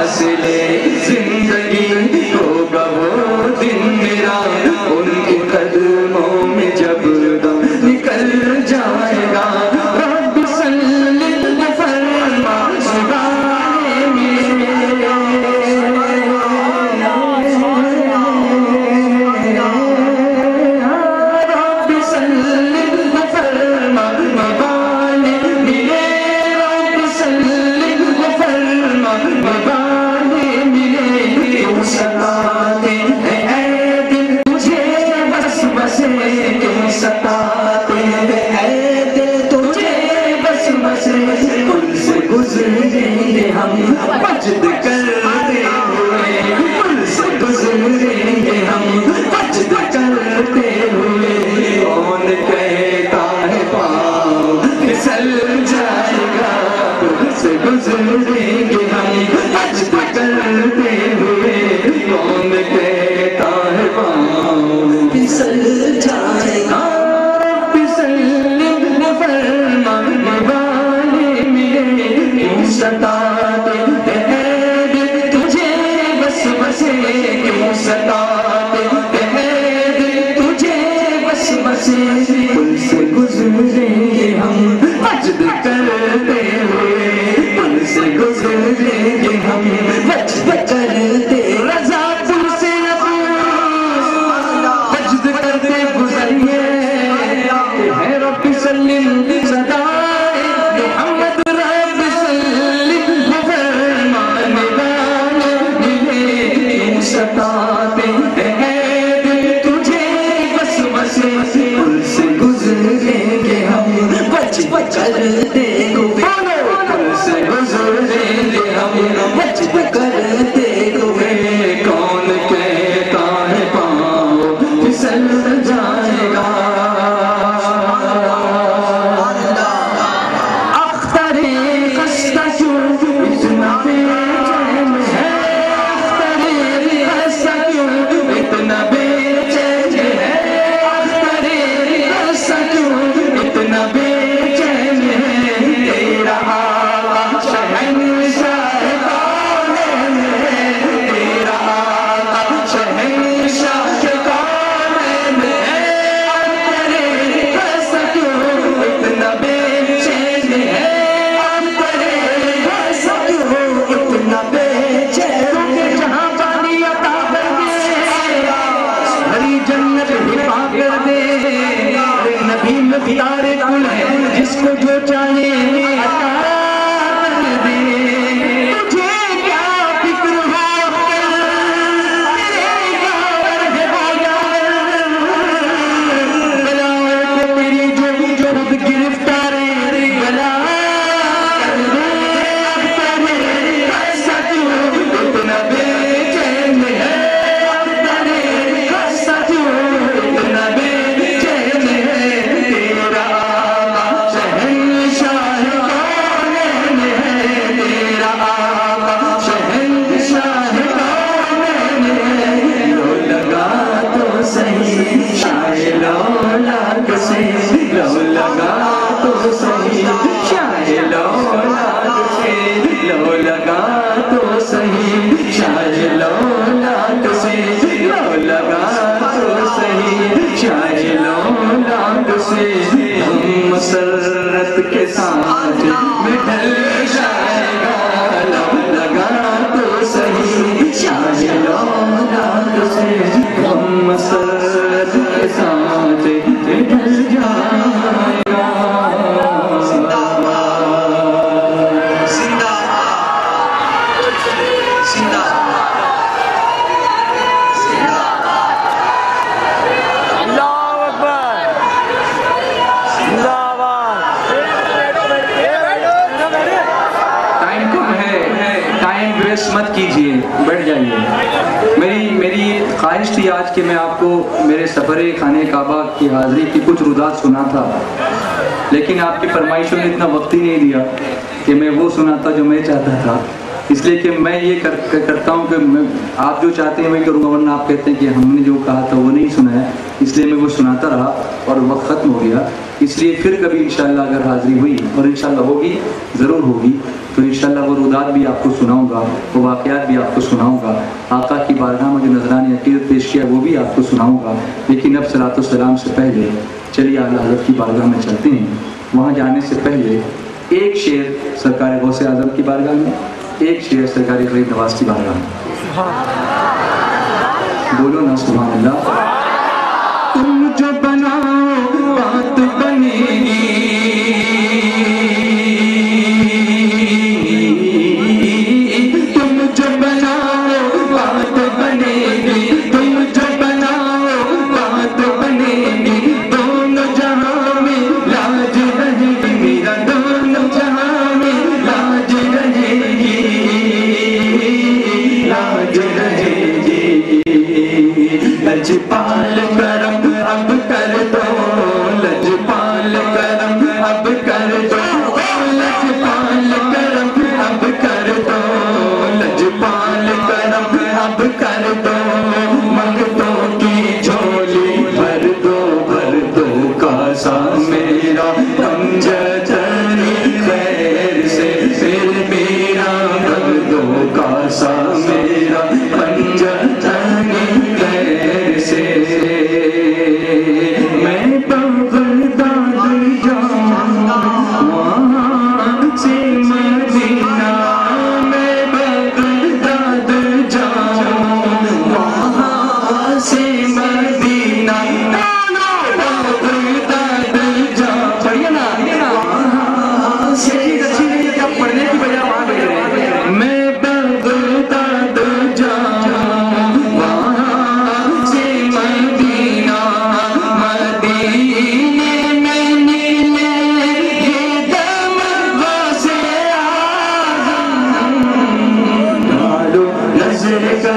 আসলে से गुजरेंगे हम आज करते हुए कौन कहता है पाँव फिसल जाएगा फिसल फरमा वाले मेरे सताते हैं तुझे बस बसे? क्यों सताते हैं तुझे बस बसे? से गुजरेंगे पुल से गुजरे के हम बच बच कर देंगे पुल से गुजरे के हम बच बच कर जन्नत कृपा कर दे। नबी में मुख्तार कुल है। जिसको जो चाहे अता कर दे। साथ। मिठल बैठ जाइए मेरी मेरी ख्वाहिश थी आज कि मैं आपको मेरे सफ़र खाने काबा की हाज़िरी की कुछ रुदात सुना था, लेकिन आपकी फरमाइशों ने इतना वक्त ही नहीं दिया कि मैं वो सुना था जो मैं चाहता था। इसलिए कि मैं ये कर, कर, करता हूँ कि मैं आप जो चाहते हैं वही करूँगा वरना आप कहते हैं कि हमने जो कहा था वो नहीं सुना है। इसलिए मैं वो सुनाता रहा और वक्त ख़त्म हो गया। इसलिए फिर कभी इन अगर हाज़िरी हुई और इंशाल्लाह होगी ज़रूर होगी तो इंशाल्लाह वो रुदात भी आपको सुनाऊँगा वो वाक़ात भी आपको सुनाऊँगा। आका की बारगाह में जो नजरानी अकीदत पेश किया वो भी आपको सुनाऊँगा। लेकिन अब सलात सलाम से पहले चलिए आला हज़रत की बारगाह में चलते हैं। वहाँ जाने से पहले एक शेर सरकार गौस आज़म की बारगाह में एक शेर सरकारी गरीब नवाज़ की बार बोलो ना सुबह अल्लाह तुम जो बनाओ, बात बनेगी।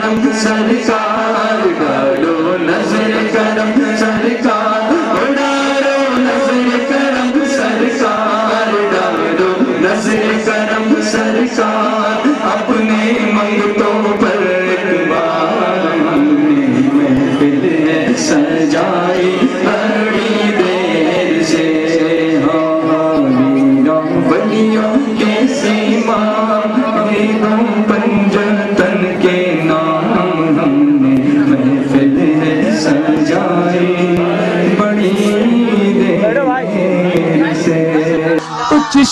करम सरकार डालो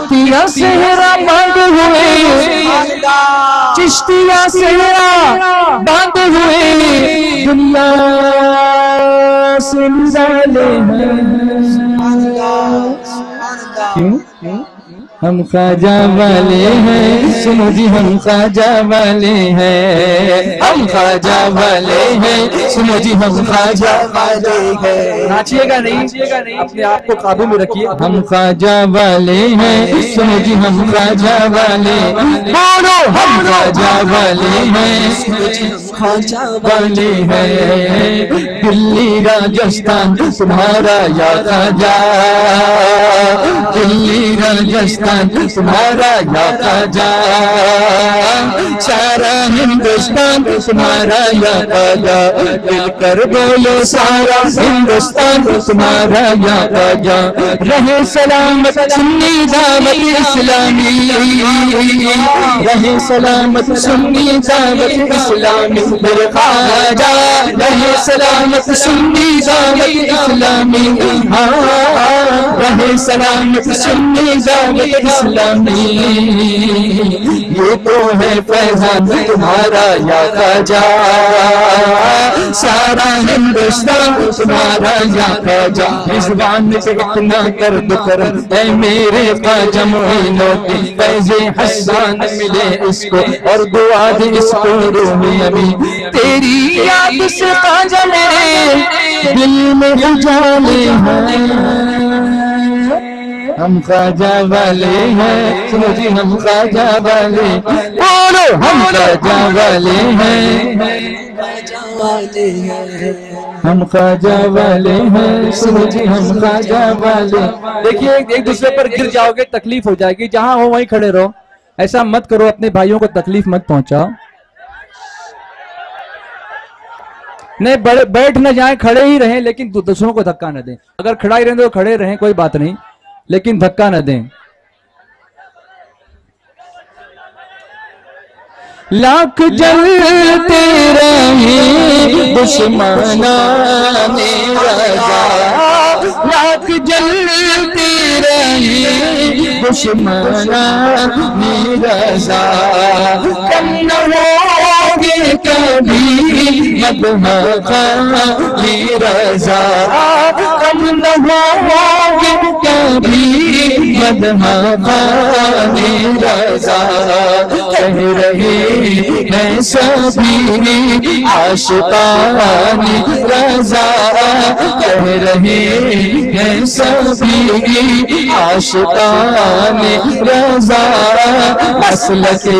चिश्तिया सेहरा बंद हुए। चिश्तिया सेहरा बंद हुए। दुनिया से निराले हैं। हम खाजा वाले हैं। सुनो जी हम खाजा वाले हैं। हम खाजा वाले हैं। सुनो जी हम खाजा वाले हैं। नाचिएगा नहीं अपने आप को काबू में रखिए। हम खाजा वाले हैं। सुनो जी हम खाजा वाले बोलो हम खाजा वाले हैं। खाजा वाले हैं। दिल्ली राजस्थान तुम्हारा या खाजा दिल्ली राजस्थान तुम्हारा या खाजा सारा हिंदुस्तान तुम्हारा या खाजा मिलकर बोलो सारा हिंदुस्तान तुम्हारा या खाजा रहे सलामत सुन्नी दावत इस्लामी रहे सलामत सुन्नी दावत इस्लामी। मेरे खाजा रहे सलामत सुन्नी दावत इस्लामी। हाँ रहे सलामत सुन्नी दावत इस्लामी ये तो है फैजान तुम्हारा या खाजा सारा हिंदुस्तान तुम्हारा या खाजा मेजबान से इतना कर दो ऐ मेरे खाजा मोइनो की फैजे हसन मिले इसको और दुआ दे इसको रूही अभी। तेरी याद से खाजा मेरे दिल में उजाले हैं। हम खाजा वाले हैं। सुनो जी, हम खाजा वाले। बोलो, हम खाजा वाले हैं। हम खाजा वाले हैं। सुनो जी, हम खाजा वाले। देखिए, एक दूसरे पर गिर जाओगे, तकलीफ़ हो जाएगी। जहाँ हो, वहीं खड़े रहो। ऐसा मत करो, अपने भाइयों को तकलीफ़ मत पहुंचाओ। नहीं बैठ न जाए, खड़े ही रहें, लेकिन दूसरों को धक्का न दें। अगर खड़ा ही रहें तो खड़े रहें, कोई बात नहीं। लेकिन धक्का न दें। लाख जलते रहे दुश्मना मेरा लाख जलते रहे दुश्मना मेरा कम न के कभी अब खाली रजा कभी मद खाली रजा कह रही हैं सभी आशपानी रजा कह रहे हैं सभी आशपानी रजा असल के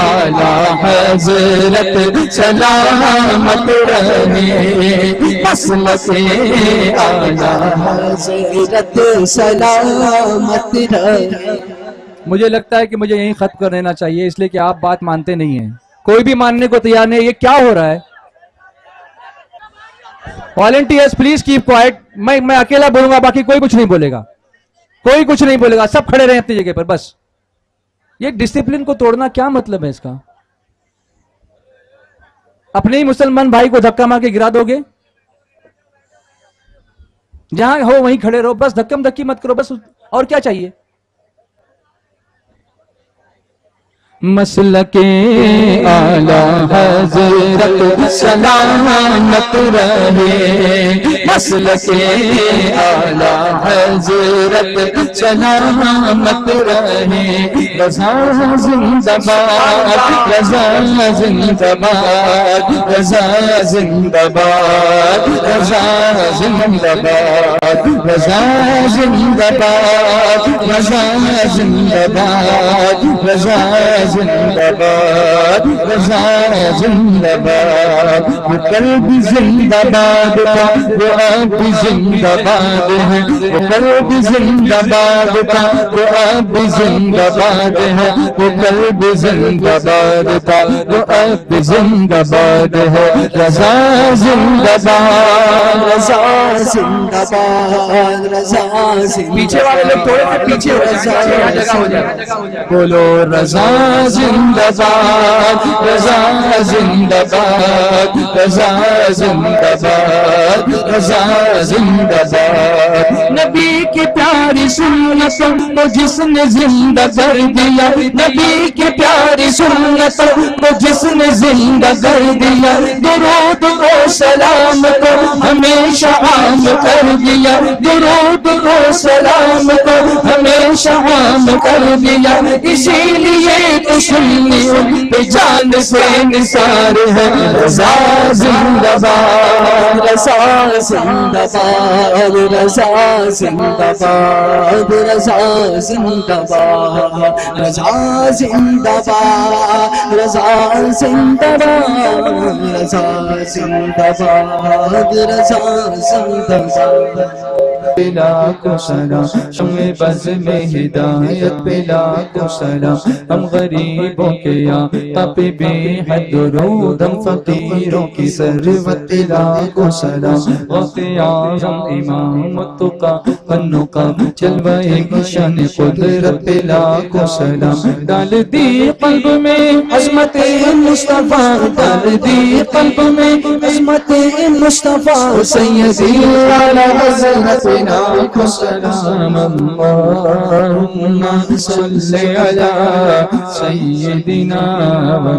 आला हजर हज़रत सलामत रहे असल के आला हज़रत सलामत रहे मुझे लगता है कि मुझे यहीं खत्म कर देना चाहिए इसलिए कि आप बात मानते नहीं हैं। कोई भी मानने को तैयार नहीं है ये क्या हो रहा है? वॉलेंटियर्स प्लीज़ कीप क्वाइट मैं मैं अकेला बोलूँगा बाकी कोई कुछ नहीं बोलेगा। कोई कुछ नहीं बोलेगा सब खड़े रहे अपनी जगह पर बस। ये डिसिप्लिन को तोड़ना क्या मतलब है इसका? अपने ही मुसलमान भाई को धक्का मार के गिरा दोगे? जहाँ हो, वहीं खड़े रहो। बस धक्कम धक्की मत करो, बस और क्या चाहिए? मसल के आला हजरत सलामत रहे। मसल के आला हजरत सलामत रहे। रजा जिंदाबाद रजा जिंदाबाद रजा जिंदाबाद रजा जिंदाबाद रजा जिंदाबाद रजा जिंदाबाद रजा जिंदाबाद रजा जिंदाबाद। वो कल भी जिंदाबाद था वो अब भी जिंदाबाद है। वो कल भी जिंदाबाद था वो अब भी जिंदाबाद है। वो कल भी जिंदाबाद था वो अब भी जिंदाबाद है। रजा जिंदाबाद रजा जिंदाबाद रजा पीछे वाले लोग थोड़े से पीछे हो जाए बोलो रजा जिंदाबाद, रजा जिंदाबाद रजा जिंदाबाद रजा जिंदाबाद। नबी की प्यारी सुन्नतों को जिसने ज़िंदा कर दिया, नबी की प्यारी सुन्नतों को जिसने ज़िंदा कर दिया, दुरूद को सलाम को हमेशा आम कर दिया, दुरूद को सलाम को हमेशा आम कर दिया। इसीलिए तो सुन्नी उन पे जान से निसार है। रजा जिंदाबाद रजा रजा जिंदाबाद रजा जिंदाबाद रजा रजा जिंदाबाद पिला को सरा शमे बज में हिदायत पिला को सरा हम गरीबों के यहाँ पे बेहद दरूद हम फकीरों की सरवत पिला को सरा वक्त आज़म इमाम तुका कन्नों का चलवाए शान कुदरत पिला को सलाम। डाल दी कल्ब में अजमत मुस्तफ़ा, डाल दी कल्ब में अजमत मुस्तफ़ा। सैयदी आला अला सय्यिदिना व